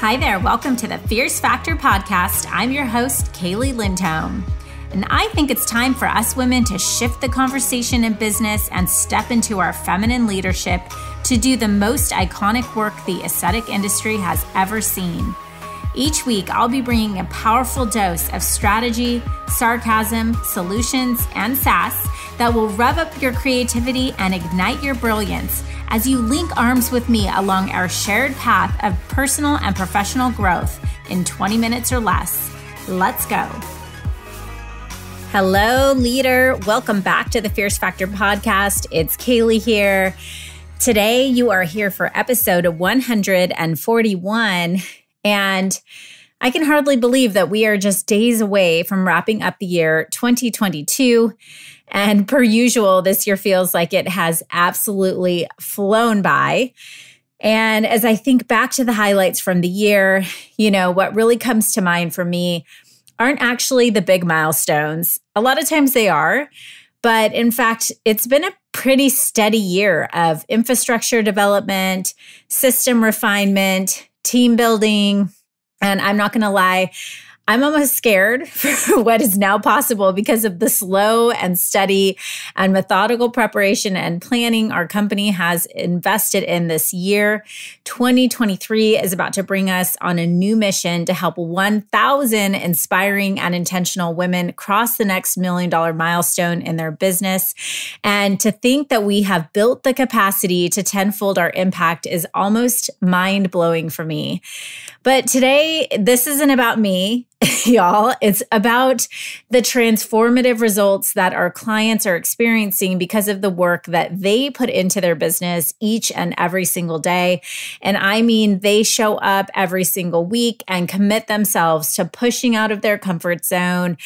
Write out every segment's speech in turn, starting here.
Hi there. Welcome to the Fierce Factor podcast. I'm your host, Kaylee Lindholm. And I think it's time for us women to shift the conversation in business and step into our feminine leadership to do the most iconic work the aesthetic industry has ever seen. Each week, I'll be bringing a powerful dose of strategy, sarcasm, solutions, and sass that will rev up your creativity and ignite your brilliance as you link arms with me along our shared path of personal and professional growth in 20 minutes or less. Let's go. Hello, leader. Welcome back to the Fierce Factor podcast. It's Kaylee here. Today, you are here for episode 141. And I can hardly believe that we are just days away from wrapping up the year 2022. And per usual, this year feels like it has absolutely flown by. And as I think back to the highlights from the year, you know, what really comes to mind for me aren't actually the big milestones. A lot of times they are, but in fact, it's been a pretty steady year of infrastructure development, system refinement, team building. And I'm not going to lie, I'm almost scared for what is now possible because of the slow and steady and methodical preparation and planning our company has invested in this year. 2023 is about to bring us on a new mission to help 1,000 inspiring and intentional women cross the next million dollar milestone in their business. And to think that we have built the capacity to tenfold our impact is almost mind blowing for me. But today, this isn't about me. y'all. It's about the transformative results that our clients are experiencing because of the work that they put into their business each and every single day. And I mean, they show up every single week and commit themselves to pushing out of their comfort zone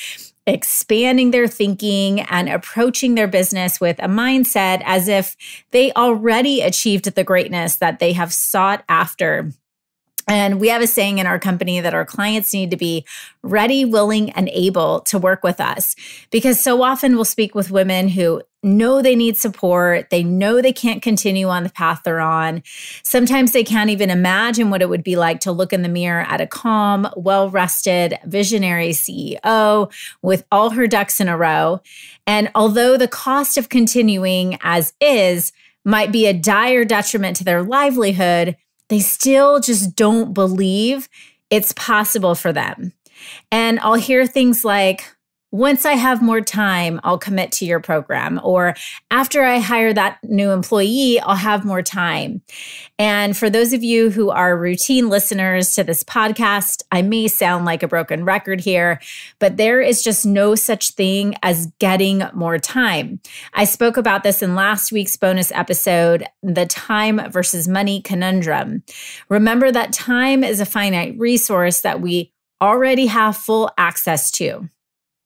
expanding their thinking and approaching their business with a mindset as if they already achieved the greatness that they have sought after and we have a saying in our company that our clients need to be ready, willing, and able to work with us because so often we'll speak with women who know they need support. They know they can't continue on the path they're on. Sometimes they can't even imagine what it would be like to look in the mirror at a calm, well rested, visionary CEO with all her ducks in a row. And although the cost of continuing as is might be a dire detriment to their livelihood, they still just don't believe it's possible for them. And I'll hear things like, once I have more time, I'll commit to your program. Or after I hire that new employee, I'll have more time. And for those of you who are routine listeners to this podcast, I may sound like a broken record here, but there is just no such thing as getting more time. I spoke about this in last week's bonus episode, the time versus money conundrum. Remember that time is a finite resource that we already have full access to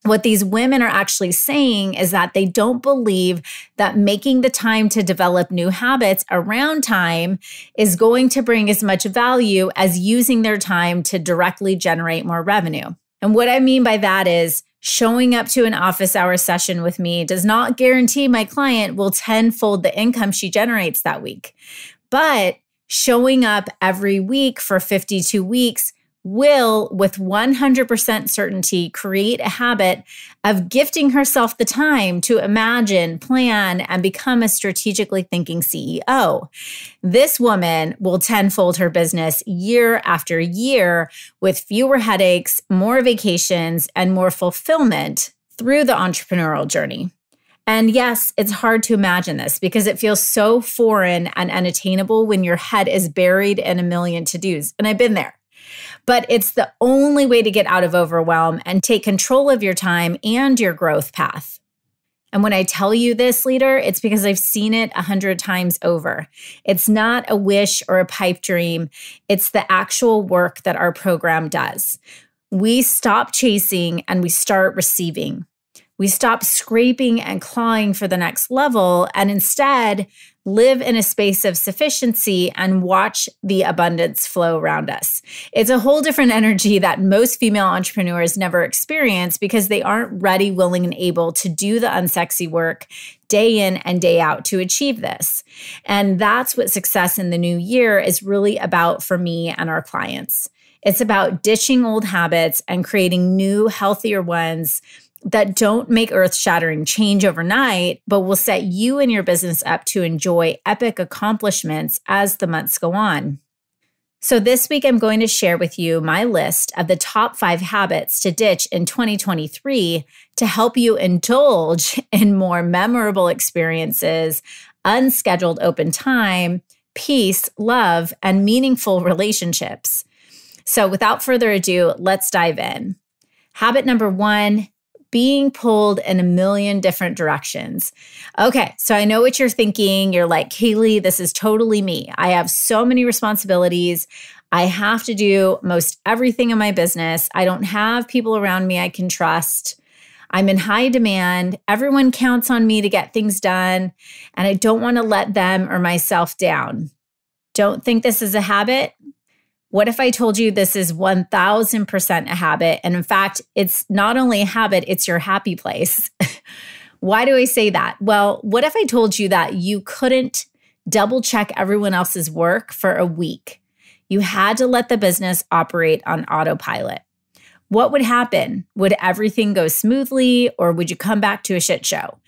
what these women are actually saying is that they don't believe that making the time to develop new habits around time is going to bring as much value as using their time to directly generate more revenue. And what I mean by that is showing up to an office hour session with me does not guarantee my client will tenfold the income she generates that week. But showing up every week for 52 weeks will, with 100% certainty, create a habit of gifting herself the time to imagine, plan, and become a strategically thinking CEO. This woman will tenfold her business year after year with fewer headaches, more vacations, and more fulfillment through the entrepreneurial journey. And yes, it's hard to imagine this because it feels so foreign and unattainable when your head is buried in a million to dos. And I've been there. But it's the only way to get out of overwhelm and take control of your time and your growth path. And when I tell you this, leader, it's because I've seen it a hundred times over. It's not a wish or a pipe dream, it's the actual work that our program does. We stop chasing and we start receiving. We stop scraping and clawing for the next level and instead live in a space of sufficiency and watch the abundance flow around us. It's a whole different energy that most female entrepreneurs never experience because they aren't ready, willing, and able to do the unsexy work day in and day out to achieve this. And that's what success in the new year is really about for me and our clients. It's about ditching old habits and creating new, healthier ones that don't make earth shattering change overnight, but will set you and your business up to enjoy epic accomplishments as the months go on. So, this week, I'm going to share with you my list of the top five habits to ditch in 2023 to help you indulge in more memorable experiences, unscheduled open time, peace, love, and meaningful relationships. So, without further ado, let's dive in. Habit number one being pulled in a million different directions. Okay, so I know what you're thinking. You're like, Kaylee, this is totally me. I have so many responsibilities. I have to do most everything in my business. I don't have people around me I can trust. I'm in high demand. Everyone counts on me to get things done, and I don't want to let them or myself down. Don't think this is a habit. What if I told you this is 1000% a habit? And in fact, it's not only a habit, it's your happy place. Why do I say that? Well, what if I told you that you couldn't double check everyone else's work for a week? You had to let the business operate on autopilot. What would happen? Would everything go smoothly or would you come back to a shit show?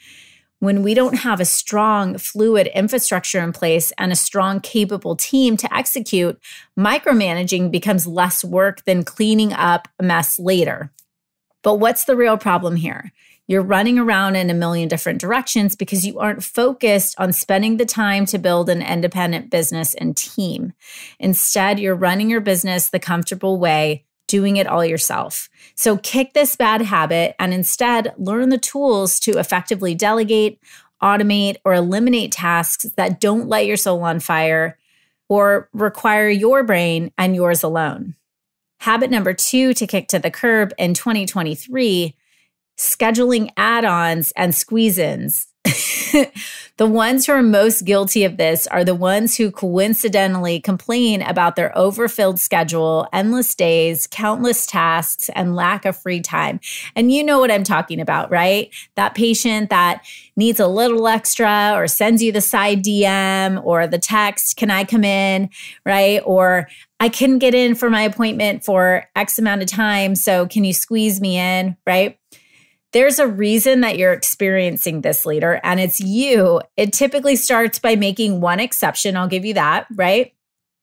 When we don't have a strong, fluid infrastructure in place and a strong, capable team to execute, micromanaging becomes less work than cleaning up a mess later. But what's the real problem here? You're running around in a million different directions because you aren't focused on spending the time to build an independent business and team. Instead, you're running your business the comfortable way doing it all yourself. So kick this bad habit and instead learn the tools to effectively delegate, automate, or eliminate tasks that don't light your soul on fire or require your brain and yours alone. Habit number two to kick to the curb in 2023 scheduling add ons and squeeze ins. the ones who are most guilty of this are the ones who coincidentally complain about their overfilled schedule, endless days, countless tasks, and lack of free time. And you know what I'm talking about, right? That patient that needs a little extra or sends you the side DM or the text, can I come in, right? Or I couldn't get in for my appointment for X amount of time. So can you squeeze me in, right? There's a reason that you're experiencing this leader, and it's you. It typically starts by making one exception. I'll give you that, right?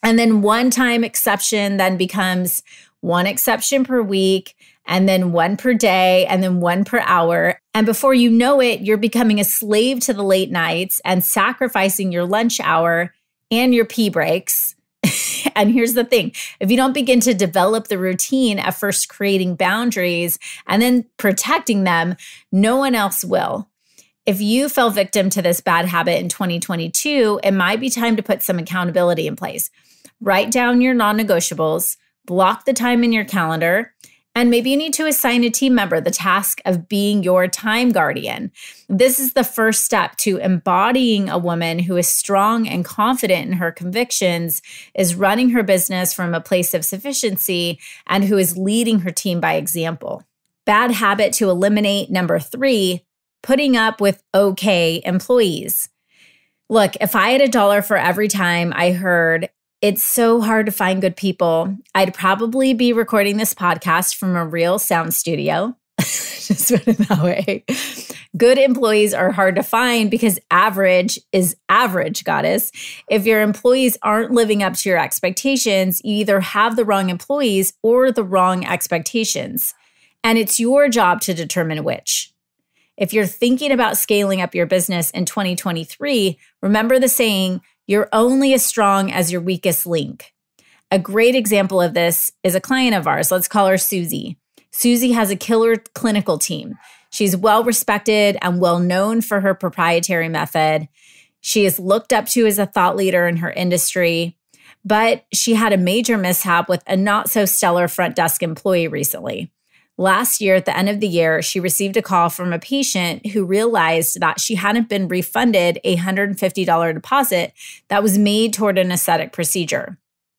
And then one time exception then becomes one exception per week, and then one per day, and then one per hour. And before you know it, you're becoming a slave to the late nights and sacrificing your lunch hour and your pee breaks and here's the thing if you don't begin to develop the routine at first creating boundaries and then protecting them, no one else will. If you fell victim to this bad habit in 2022, it might be time to put some accountability in place. Write down your non negotiables, block the time in your calendar, and maybe you need to assign a team member the task of being your time guardian. This is the first step to embodying a woman who is strong and confident in her convictions, is running her business from a place of sufficiency, and who is leading her team by example. Bad habit to eliminate number three putting up with okay employees. Look, if I had a dollar for every time I heard it's so hard to find good people. I'd probably be recording this podcast from a real sound studio. Just put it that way. Good employees are hard to find because average is average, goddess. If your employees aren't living up to your expectations, you either have the wrong employees or the wrong expectations. And it's your job to determine which. If you're thinking about scaling up your business in 2023, remember the saying, you're only as strong as your weakest link. A great example of this is a client of ours. Let's call her Susie. Susie has a killer clinical team. She's well respected and well known for her proprietary method. She is looked up to as a thought leader in her industry, but she had a major mishap with a not so stellar front desk employee recently. Last year, at the end of the year, she received a call from a patient who realized that she hadn't been refunded a $150 deposit that was made toward an aesthetic procedure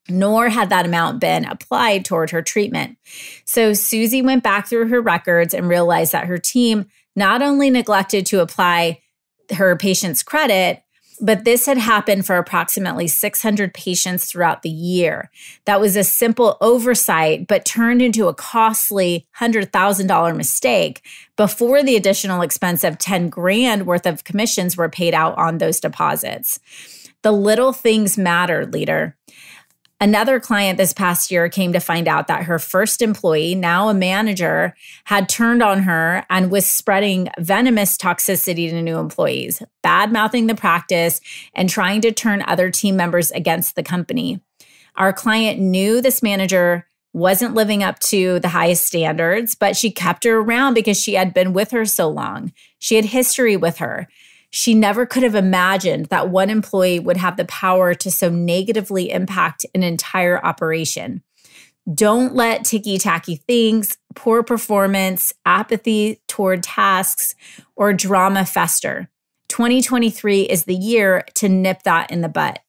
nor had that amount been applied toward her treatment. So Susie went back through her records and realized that her team not only neglected to apply her patient's credit, But this had happened for approximately 600 patients throughout the year. That was a simple oversight, but turned into a costly $100,000 mistake before the additional expense of 10 grand worth of commissions were paid out on those deposits. The little things matter, leader. Another client this past year came to find out that her first employee, now a manager, had turned on her and was spreading venomous toxicity to new employees, bad mouthing the practice and trying to turn other team members against the company. Our client knew this manager wasn't living up to the highest standards, but she kept her around because she had been with her so long. She had history with her. She never could have imagined that one employee would have the power to so negatively impact an entire operation. Don't let ticky tacky things, poor performance, apathy toward tasks, or drama fester. 2023 is the year to nip that in the butt.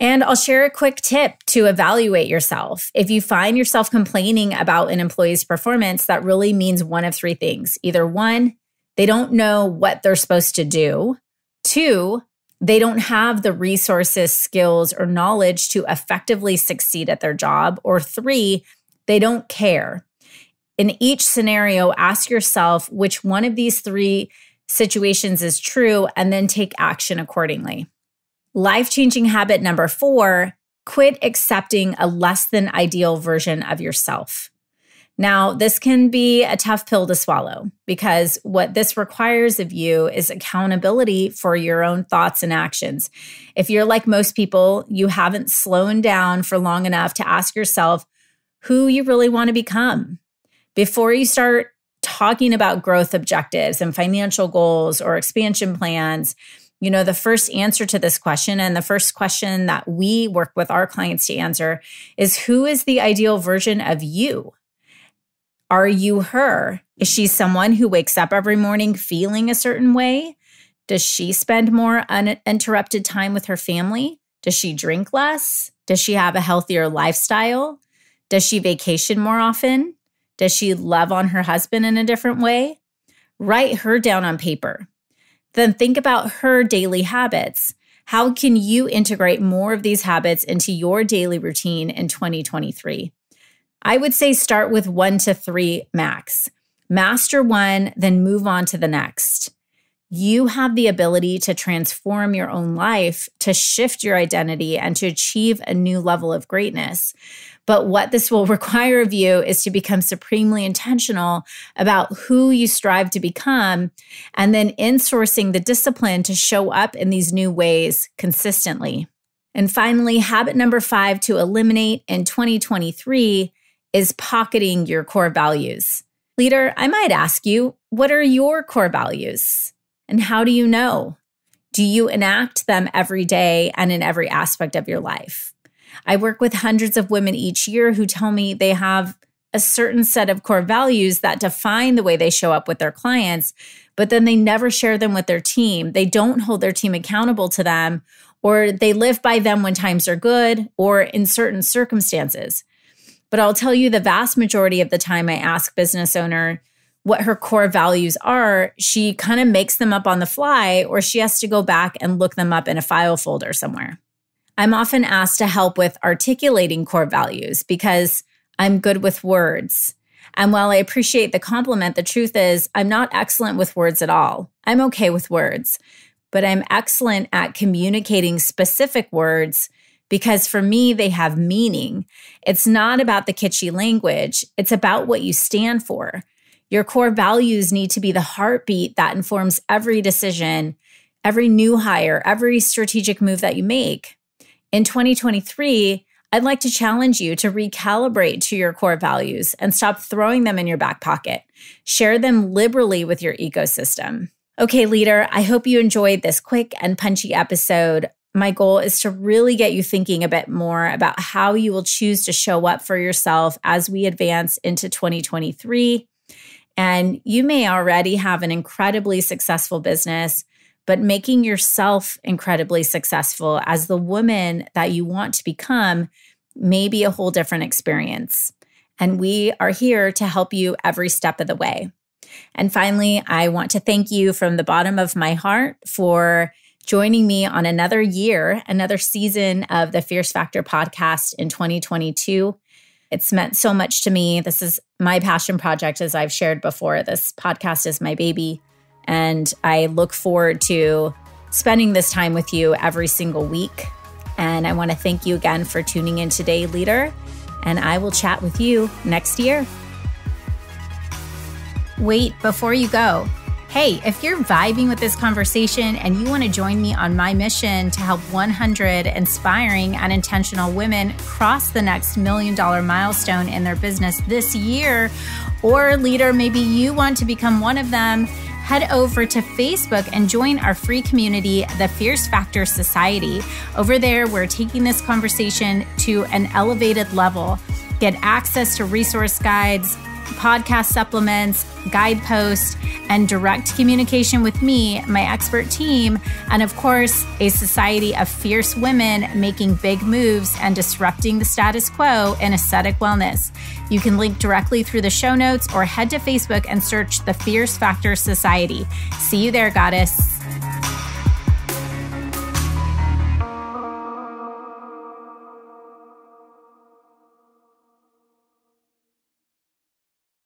And I'll share a quick tip to evaluate yourself. If you find yourself complaining about an employee's performance, that really means one of three things. Either one, they don't know what they're supposed to do. Two, they don't have the resources, skills, or knowledge to effectively succeed at their job. Or three, they don't care. In each scenario, ask yourself which one of these three situations is true and then take action accordingly. Life changing habit number four quit accepting a less than ideal version of yourself. Now, this can be a tough pill to swallow because what this requires of you is accountability for your own thoughts and actions. If you're like most people, you haven't slowed down for long enough to ask yourself who you really want to become. Before you start talking about growth objectives and financial goals or expansion plans, you know, the first answer to this question and the first question that we work with our clients to answer is who is the ideal version of you? Are you her? Is she someone who wakes up every morning feeling a certain way? Does she spend more uninterrupted time with her family? Does she drink less? Does she have a healthier lifestyle? Does she vacation more often? Does she love on her husband in a different way? Write her down on paper. Then think about her daily habits. How can you integrate more of these habits into your daily routine in 2023? I would say start with one to three max. Master one, then move on to the next. You have the ability to transform your own life, to shift your identity, and to achieve a new level of greatness. But what this will require of you is to become supremely intentional about who you strive to become, and then insourcing the discipline to show up in these new ways consistently. And finally, habit number five to eliminate in 2023 is pocketing your core values. Leader, I might ask you, what are your core values? And how do you know? Do you enact them every day and in every aspect of your life? I work with hundreds of women each year who tell me they have a certain set of core values that define the way they show up with their clients, but then they never share them with their team. They don't hold their team accountable to them, or they live by them when times are good or in certain circumstances. But I'll tell you the vast majority of the time I ask business owner what her core values are, she kind of makes them up on the fly or she has to go back and look them up in a file folder somewhere. I'm often asked to help with articulating core values because I'm good with words. And while I appreciate the compliment, the truth is I'm not excellent with words at all. I'm okay with words, but I'm excellent at communicating specific words because for me, they have meaning. It's not about the kitschy language, it's about what you stand for. Your core values need to be the heartbeat that informs every decision, every new hire, every strategic move that you make. In 2023, I'd like to challenge you to recalibrate to your core values and stop throwing them in your back pocket. Share them liberally with your ecosystem. Okay, leader, I hope you enjoyed this quick and punchy episode my goal is to really get you thinking a bit more about how you will choose to show up for yourself as we advance into 2023. And you may already have an incredibly successful business, but making yourself incredibly successful as the woman that you want to become may be a whole different experience. And we are here to help you every step of the way. And finally, I want to thank you from the bottom of my heart for joining me on another year, another season of the Fierce Factor podcast in 2022. It's meant so much to me. This is my passion project, as I've shared before. This podcast is my baby. And I look forward to spending this time with you every single week. And I want to thank you again for tuning in today, leader. And I will chat with you next year. Wait, before you go, hey, if you're vibing with this conversation and you want to join me on my mission to help 100 inspiring and intentional women cross the next million dollar milestone in their business this year, or leader, maybe you want to become one of them head over to Facebook and join our free community, the Fierce Factor Society. Over there, we're taking this conversation to an elevated level. Get access to resource guides, podcast supplements, guideposts, and direct communication with me, my expert team, and of course, a society of fierce women making big moves and disrupting the status quo in aesthetic wellness. You can link directly through the show notes or head to Facebook and search the Fierce Factor Society. See you there, goddess.